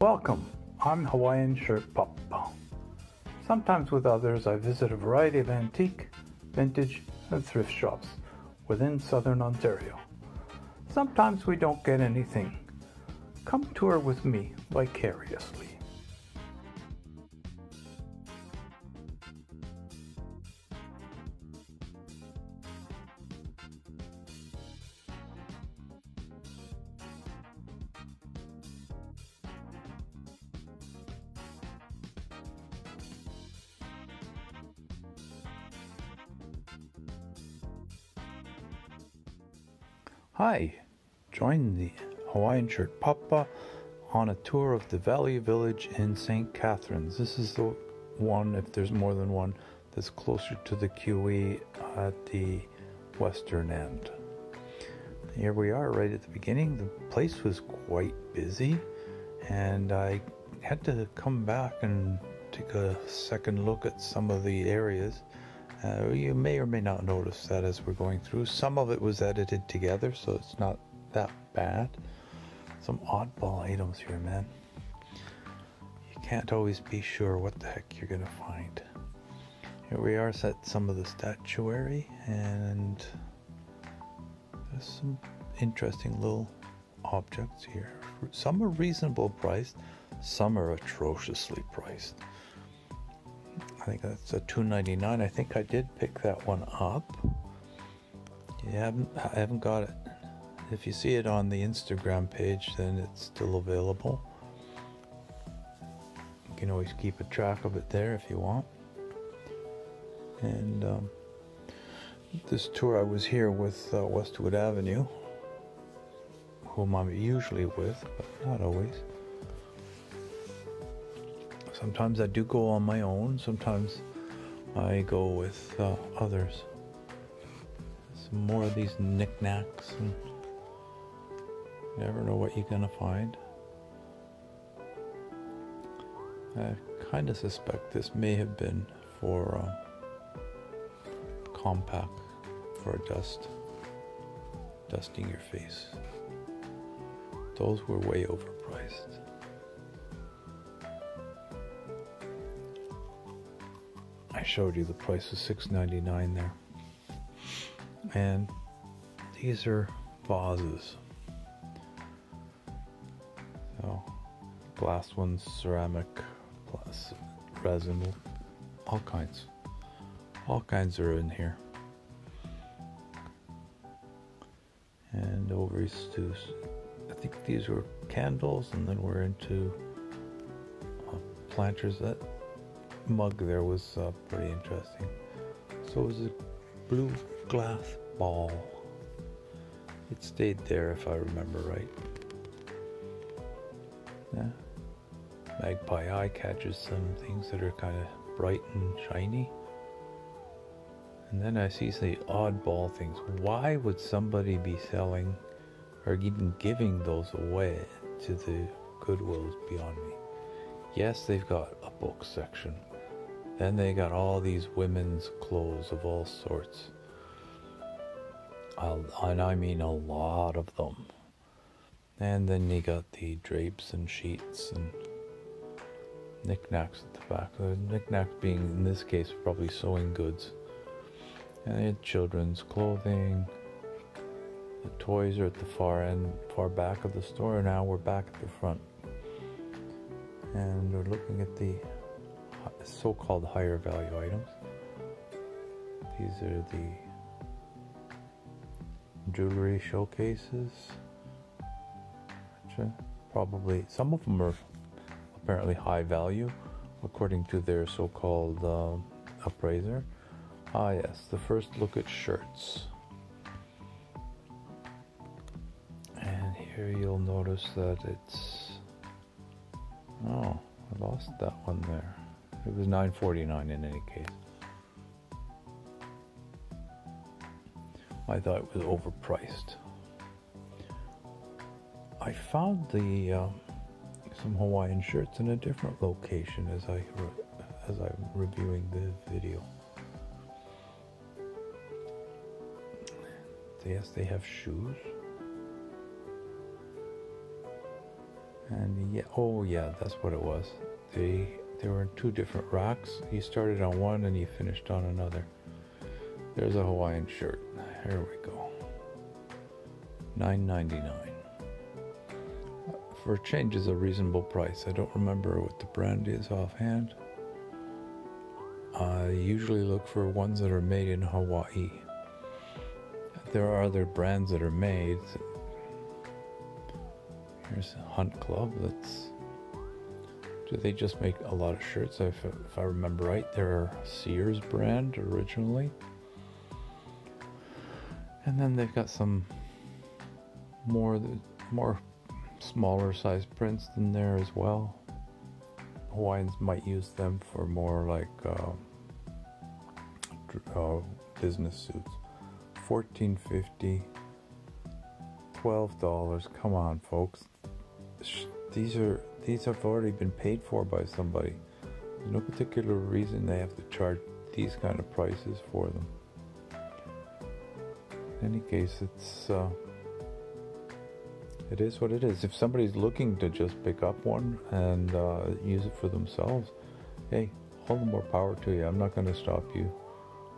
Welcome, I'm Hawaiian Shirt Pappa. Sometimes with others, I visit a variety of antique, vintage, and thrift shops within southern Ontario. Sometimes we don't get anything. Come tour with me vicariously. Hi, join the Hawaiian Shirt Pappa on a tour of the Value Village in St. Catharines. This is the one, if there's more than one, that's closer to the QE at the western end. Here we are right at the beginning. The place was quite busy, and I had to come back and take a second look at some of the areas uh, you may or may not notice that as we're going through. Some of it was edited together, so it's not that bad. Some oddball items here, man. You can't always be sure what the heck you're gonna find. Here we are at some of the statuary, and there's some interesting little objects here. Some are reasonable priced, some are atrociously priced. I think that's a 2.99. I think I did pick that one up. You haven't I haven't got it. If you see it on the Instagram page, then it's still available. You can always keep a track of it there if you want. And um, this tour, I was here with uh, Westwood Avenue, whom I'm usually with, but not always. Sometimes I do go on my own, sometimes I go with uh, others. Some more of these knickknacks, and you never know what you're gonna find. I kind of suspect this may have been for uh, compact for dust, dusting your face. Those were way overpriced. I showed you the price was $6.99 there. And these are vases. So glass ones, ceramic, plus resin, all kinds. All kinds are in here. And over to, I think these were candles, and then we're into uh, planters. That mug there was uh, pretty interesting. So it was a blue glass ball. It stayed there if I remember right. Yeah. Magpie eye catches some things that are kind of bright and shiny. And then I see the oddball things. Why would somebody be selling or even giving those away to the Goodwills beyond me? Yes, they've got a book section, then they got all these women's clothes of all sorts. and I mean a lot of them. And then you got the drapes and sheets and knickknacks at the back. The knickknacks being, in this case, probably sewing goods. And they had children's clothing. The toys are at the far end, far back of the store. Now we're back at the front. And we're looking at the so-called higher value items. These are the jewelry showcases. Probably some of them are apparently high value, according to their so-called uh, appraiser. Ah, yes, the first look at shirts. And here you'll notice that it's. Oh, I lost that one there. It was 9.49 in any case. I thought it was overpriced. I found the uh, some Hawaiian shirts in a different location as I as I'm reviewing the video. Yes, they have shoes. And yeah, oh yeah, that's what it was. They they were in two different rocks. He started on one and he finished on another. There's a Hawaiian shirt. Here we go. Nine ninety nine. For change is a reasonable price. I don't remember what the brand is offhand. I usually look for ones that are made in Hawaii. There are other brands that are made. Here's Hunt Club. That's. Do they just make a lot of shirts? If, if I remember right, they're Sears brand originally. And then they've got some more the more smaller size prints in there as well. Hawaiians might use them for more like uh, uh, business suits. Fourteen fifty. Twelve dollars. Come on, folks. These are these have already been paid for by somebody. There's no particular reason they have to charge these kind of prices for them. In any case, it's uh, it is what it is. If somebody's looking to just pick up one and uh, use it for themselves, hey, all the more power to you. I'm not going to stop you.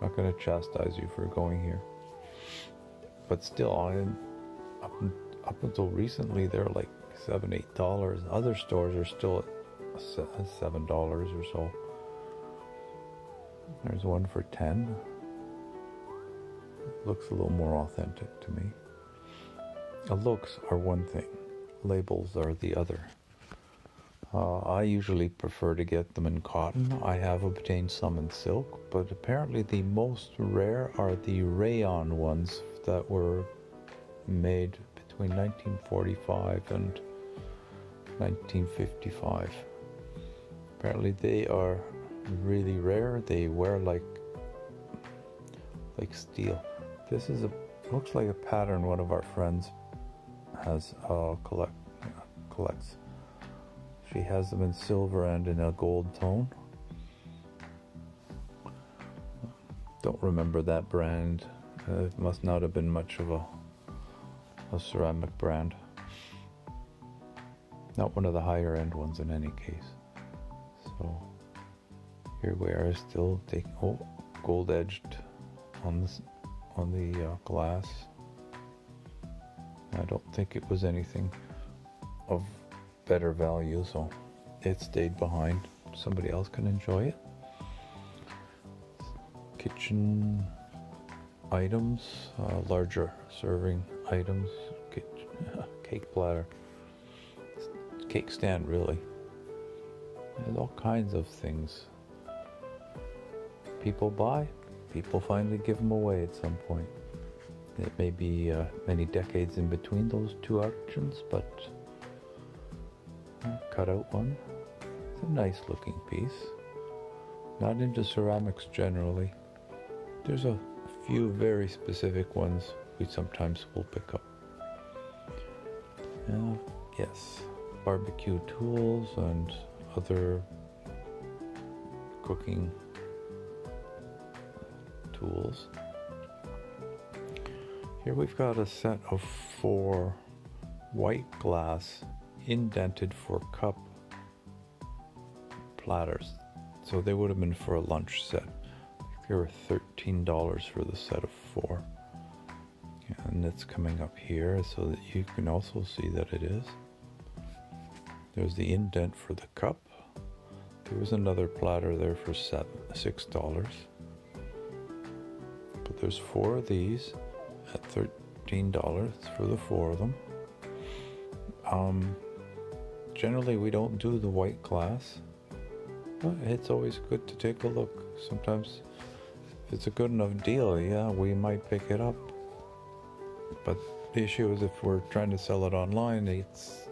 I'm not going to chastise you for going here. But still, I, up, up until recently, they're like seven, eight dollars. Other stores are still at uh, seven dollars or so. There's one for ten. Looks a little more authentic to me. Uh, looks are one thing, labels are the other. Uh, I usually prefer to get them in cotton. Mm-hmm. I have obtained some in silk, but apparently the most rare are the rayon ones that were made between 1945 and 1955. Apparently they are really rare. They wear like like steel. This is a looks like a pattern one of our friends has uh, collect collects. She has them in silver and in a gold tone. Don't remember that brand. Uh, it must not have been much of a a ceramic brand. Not one of the higher end ones in any case. So here we are still taking oh gold edged on this on the uh, glass. I don't think it was anything of better value, so it stayed behind. Somebody else can enjoy it. Kitchen items, uh, larger serving items, cake platter, cake stand, really. There's all kinds of things people buy, people finally give them away at some point. It may be uh, many decades in between those two auctions, but uh, cut out one. It's a nice looking piece. Not into ceramics generally. There's a few very specific ones we sometimes will pick up. Uh, yes, barbecue tools and other cooking tools. Here we've got a set of four white glass indented for cup platters. So they would have been for a lunch set. They were $13 for the set of four. And it's coming up here so that you can also see that it is. There's the indent for the cup. There was another platter there for seven, $6. But there's four of these at $13 for the four of them. Um, generally, we don't do the white glass, but it's always good to take a look. Sometimes, if it's a good enough deal, yeah, we might pick it up. But the issue is if we're trying to sell it online, it's,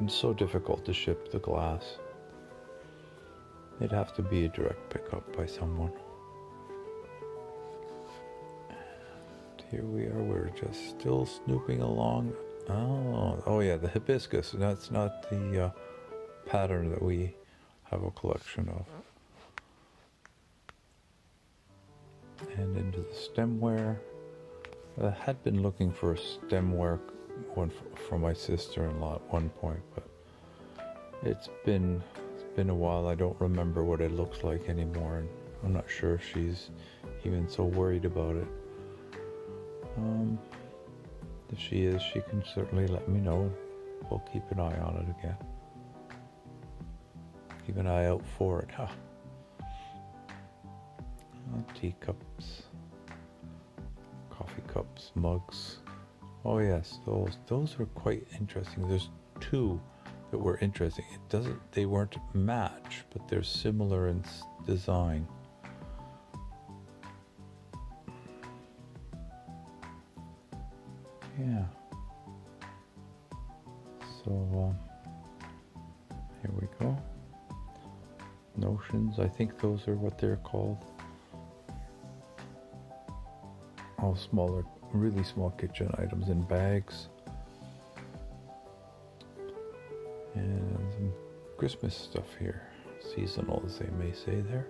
it's so difficult to ship the glass. It'd have to be a direct pickup by someone. here we are. We're just still snooping along. Oh, oh yeah, the hibiscus. That's not the uh, pattern that we have a collection of. And into the stemware. I had been looking for a stemware one for my sister-in-law at one point, but It's been it's been a while. I don't remember what it looks like anymore, and I'm not sure if she's even so worried about it. Um, if she is, she can certainly let me know. We'll keep an eye on it again. Keep an eye out for it, huh? Uh, teacups, coffee cups, mugs. Oh yes, those those are quite interesting. There's two that were interesting. It doesn't they weren't match, but they're similar in design. Yeah. So um, here we go. Notions. I think those are what they're called. All smaller, really small kitchen items in bags. And some Christmas stuff here. Seasonal, as they may say there.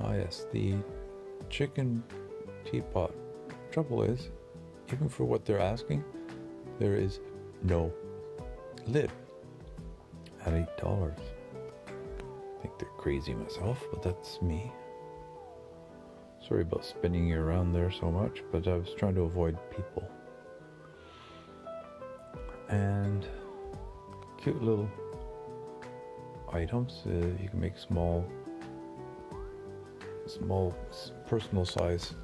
Ah, yes, the chicken teapot. Trouble is, even for what they're asking, there is no lid at eight dollars. I think they're crazy myself, but that's me. Sorry about spinning you around there so much, but I was trying to avoid people. And cute little items. Uh, you can make small, small personal size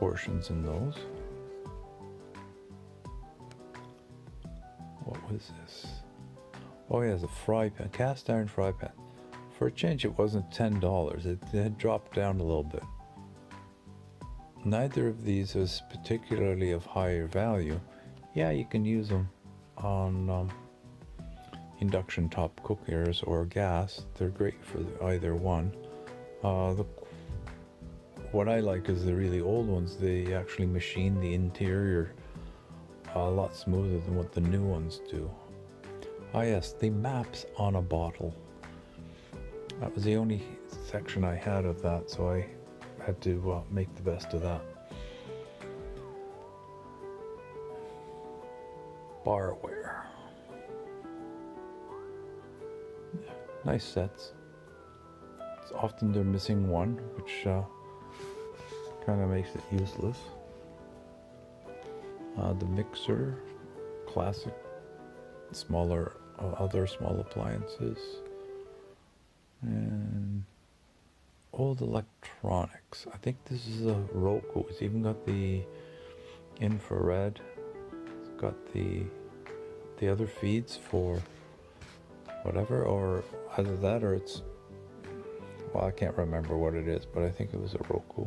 portions in those. What was this? Oh, yeah, it's a fry pan, cast iron fry pan. For a change, it wasn't ten dollars. It had dropped down a little bit. Neither of these is particularly of higher value. Yeah, you can use them on um, induction top cookers or gas. They're great for either one. Uh, the what I like is the really old ones. They actually machine the interior a lot smoother than what the new ones do. Ah yes, the maps on a bottle. That was the only section I had of that, so I had to uh, make the best of that. Barware. Nice sets. It's often they're missing one, which uh, kind of makes it useless. Uh, the mixer, classic, smaller, uh, other small appliances, and old electronics. I think this is a Roku. It's even got the infrared. It's got the the other feeds for whatever, or either that or it's well, I can't remember what it is, but I think it was a Roku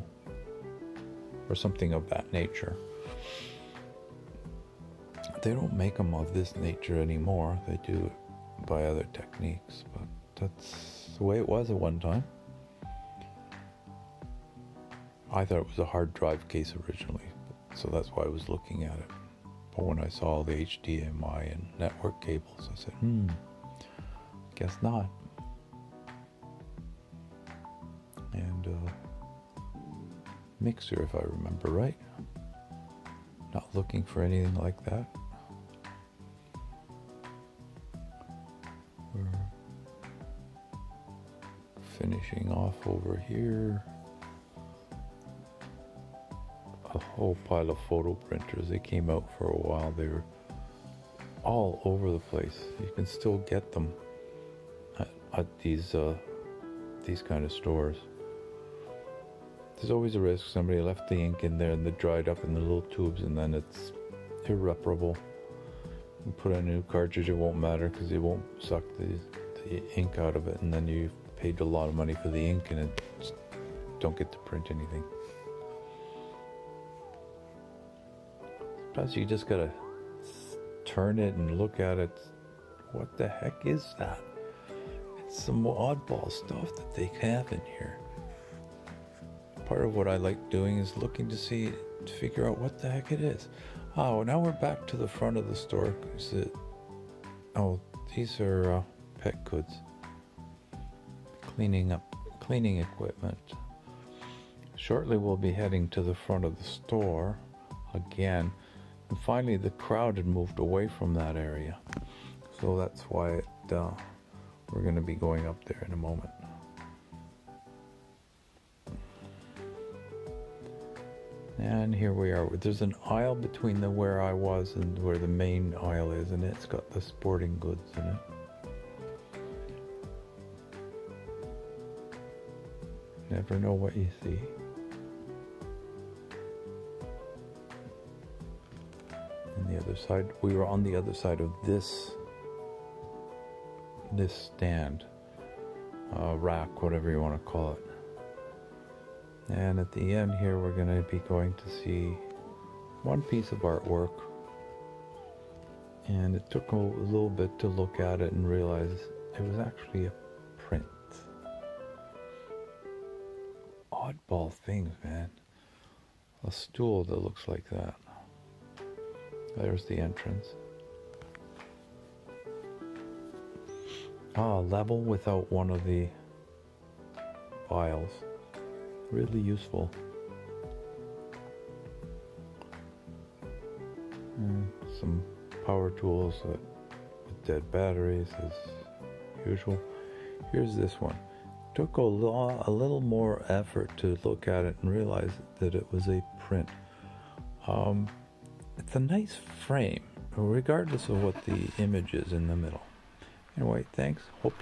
or something of that nature. They don't make them of this nature anymore. They do it by other techniques, but that's the way it was at one time. I thought it was a hard drive case originally, so that's why I was looking at it. But when I saw the HDMI and network cables, I said, hmm, guess not. And uh, mixer, if I remember right. Not looking for anything like that. We're finishing off over here. A whole pile of photo printers. They came out for a while. They were all over the place. You can still get them at, at these uh, these kind of stores there's always a risk somebody left the ink in there and it dried up in the little tubes and then it's irreparable. You put a new cartridge, it won't matter because it won't suck the, the ink out of it and then you paid a lot of money for the ink and it don't get to print anything. Plus you just gotta turn it and look at it. What the heck is that? It's some oddball stuff that they have in here part of what I like doing is looking to see, to figure out what the heck it is. Oh, now we're back to the front of the store. Is it? Oh, these are uh, pet goods. Cleaning up, cleaning equipment. Shortly, we'll be heading to the front of the store again. And finally, the crowd had moved away from that area. So that's why it, uh, we're going to be going up there in a moment. And here we are. There's an aisle between the where I was and where the main aisle is, and it's got the sporting goods in it. Never know what you see. Other side, we were on the other side of this this stand, uh, rack, whatever you want to call it. And at the end here, we're going to be going to see one piece of artwork. And it took a little bit to look at it and realize it was actually a print. Oddball things, man. A stool that looks like that. There's the entrance. Ah, level without one of the files really useful. And some power tools with dead batteries as usual. Here's this one. Took a, lo- a little more effort to look at it and realize that it was a print. Um, a nice frame, regardless of what the image is in the middle. Anyway, thanks. Hope